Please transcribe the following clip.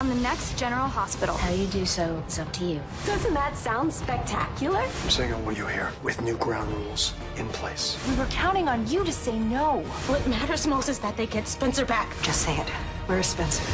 on the next General Hospital. How you do so it's up to you. Doesn't that sound spectacular? I'm saying I want you here with new ground rules in place. We were counting on you to say no. What matters most is that they get Spencer back. Just say it. Where is Spencer?